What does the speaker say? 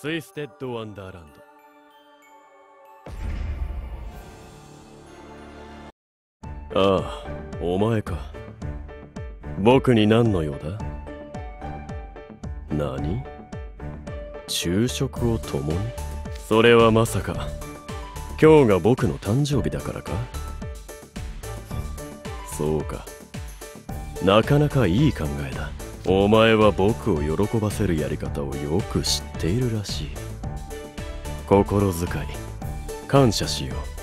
ツイステッド・ワンダーランド。ああお前か。僕に何の用だ？何？昼食を共に？それはまさか。今日が僕の誕生日だからか？そうか。なかなかいい考えだ。お前は僕を喜ばせるやり方をよく知っているらしい。心遣い感謝しよう。